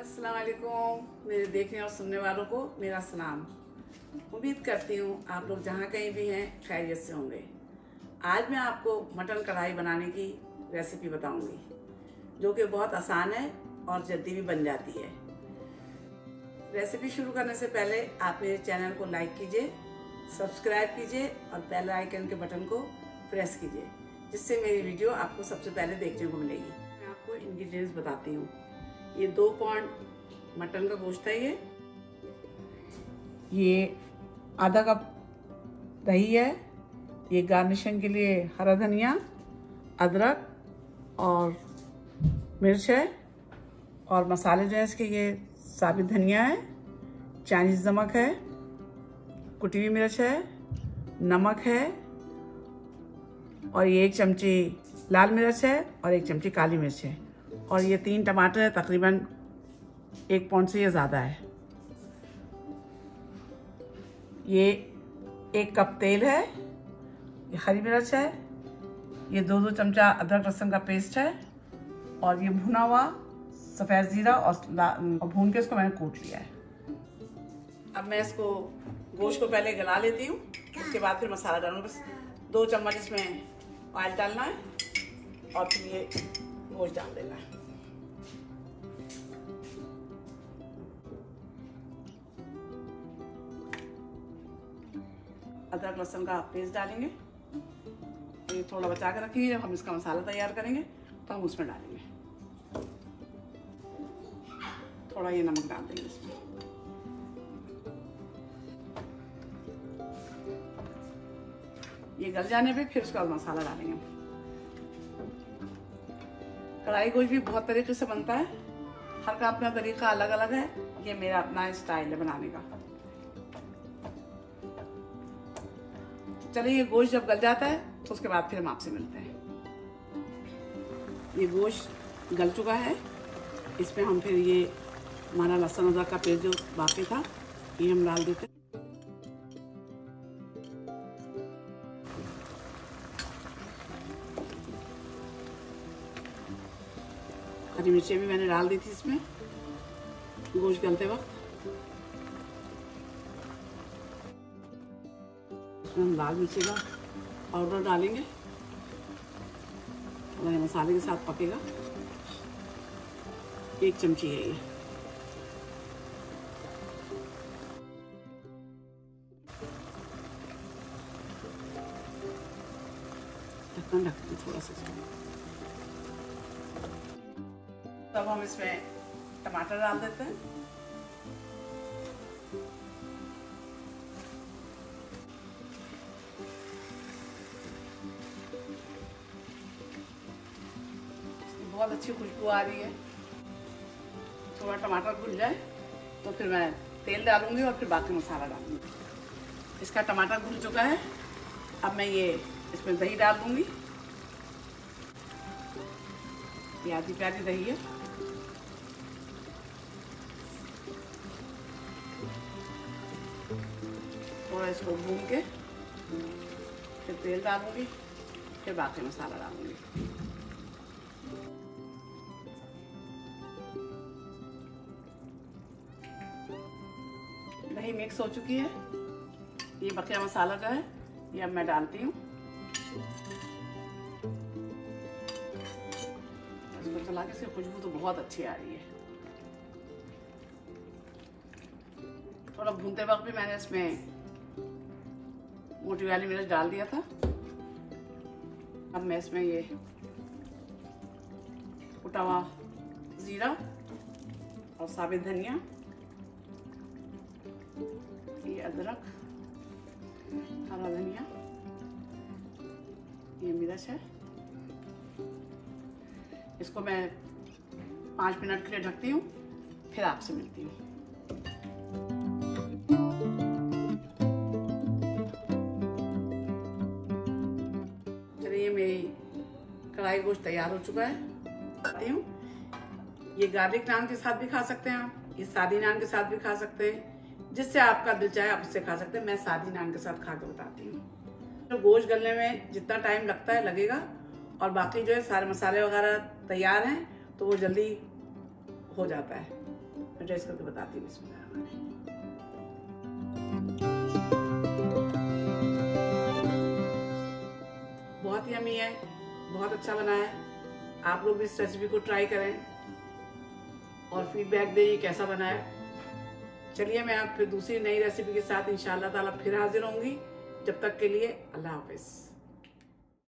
असलकुम मेरे देखने और सुनने वालों को मेरा सलाम। उम्मीद करती हूँ आप लोग जहाँ कहीं भी हैं, खैरियत से होंगे। आज मैं आपको मटन कढ़ाई बनाने की रेसिपी बताऊँगी, जो कि बहुत आसान है और जल्दी भी बन जाती है। रेसिपी शुरू करने से पहले आप मेरे चैनल को लाइक कीजिए, सब्सक्राइब कीजिए और बेल आइकन के बटन को प्रेस कीजिए, जिससे मेरी वीडियो आपको सबसे पहले देखने को मिलेगी। मैं आपको इंग्रेडिएंट्स बताती हूँ। ये दो पॉइंट मटन का गोश्त है ये। ये आधा कप दही है। ये गार्निशिंग के लिए हरा धनिया, अदरक और मिर्च है। और मसाले जो है इसके, ये साबित धनिया है, चाइनीज़ नमक है, कुटी हुई मिर्च है, नमक है और ये एक चमची लाल मिर्च है और एक चमची काली मिर्च है। और ये तीन टमाटर है तकरीबन एक पौंड से ये ज़्यादा है। ये एक कप तेल है ये हरी मिर्च है ये दो दो चमचा अदरक लहसुन का पेस्ट है और ये भुना हुआ सफ़ेद ज़ीरा और, और भून के इसको मैंने कूट लिया है। अब मैं इसको गोश्त को पहले गला लेती हूँ उसके बाद फिर मसाला डालूँगा। बस दो चम्मच इसमें ऑयल डालना है और फिर ये गोश्त डाल देना है। अदरक लहसुन का पेस्ट डालेंगे। ये थोड़ा बचा कर रखिए जब हम इसका मसाला तैयार करेंगे तो हम उसमें डालेंगे। थोड़ा ये नमक डाल देंगे इसमें। ये गल जाने पे फिर उसका मसाला डालेंगे। कढ़ाई गोश्त भी बहुत तरीके से बनता है। हर का अपना तरीका अलग अलग है। ये मेरा अपना स्टाइल है बनाने का। चलिए, ये गोश्त जब गल जाता है तो उसके बाद फिर हम आपसे मिलते हैं। ये गोश्त गल चुका है। इसमें हम फिर ये हमारा लहसुन अदरक का पेस्ट जो बाकी था, ये हम डाल देते हरी मिर्चें भी मैंने डाल दी थी इसमें। गोश्त गलते वक्त। इसमें हम लाल मिर्ची का पाउडर डालेंगे। थोड़ा मसाले के साथ पकेगा। एक चमची है ये। ढक्कन ढक थोड़ा सा तब हम इसमें टमाटर डाल देते हैं। बहुत अच्छी खुशबू आ रही है। थोड़ा टमाटर भुन जाए तो फिर मैं तेल डालूँगी और फिर बाकी मसाला डालूँगी। इसका टमाटर भुन चुका है। अब मैं ये इसमें दही डाल दूँगी। आधी प्यारी दही है। थोड़ा इसको भून के, फिर तेल डालूँगी, फिर बाकी मसाला डालूँगी। दही मिक्स हो चुकी है। ये बकिया मसाला जो है, ये अब मैं डालती हूँ। इसको चला के खुशबू तो बहुत अच्छी आ रही है। थोड़ा भूनते वक्त भी मैंने इसमें मोटी वाली मिर्च डाल दिया था। अब मैं इसमें ये कुटा हुआ ज़ीरा और साबित धनिया, ये अदरक, हरा धनिया, ये मिर्च है। इसको मैं पाँच मिनट के लिए ढकती हूँ, फिर आपसे मिलती हूँ। कढ़ाई गोश्त तैयार हो चुका है। ये गार्लिक नान के साथ भी खा सकते हैं आप। ये सादी नान के साथ भी खा सकते हैं। जिससे आपका दिल चाहे आप उससे खा सकते हैं। मैं सादी नान के साथ खा के बताती हूँ। तो गोश्त गलने में जितना टाइम लगता है, लगेगा। और बाकी जो है, सारे मसाले वगैरह तैयार हैं तो वो जल्दी हो जाता है। मैं टेस्ट करके बताती हूँ। इसमें बहुत ही अमी है। बहुत अच्छा बना है। आप लोग भी इस रेसिपी को ट्राई करें और फीडबैक दें ये कैसा बना है। चलिए मैं आप फिर दूसरी नई रेसिपी के साथ, इंशाल्लाह ताला फिर हाजिर होंगी। जब तक के लिए अल्लाह हाफिज़।